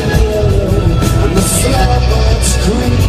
and the floorboards green.